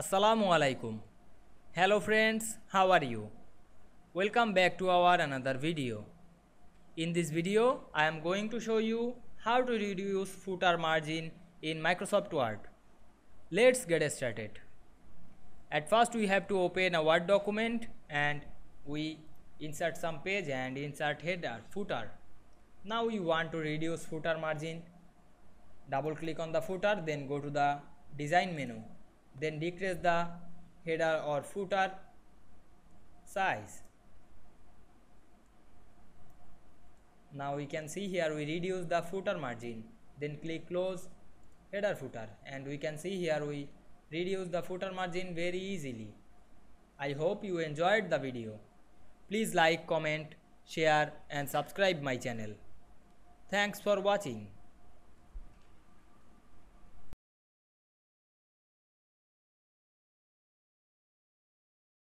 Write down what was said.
Assalamu alaikum. Hello friends, how are you? Welcome back to our another video. In this video, I am going to show you how to reduce footer margin in Microsoft Word. Let's get started. At first we have to open a Word document and we insert some page and insert header, footer. Now we want to reduce footer margin. Double click on the footer then go to the design menu. Then decrease the header or footer size. Now we can see here we reduce the footer margin. Then click close header footer and we can see here we reduce the footer margin very easily. I hope you enjoyed the video. Please like, comment, share and subscribe my channel. Thanks for watching.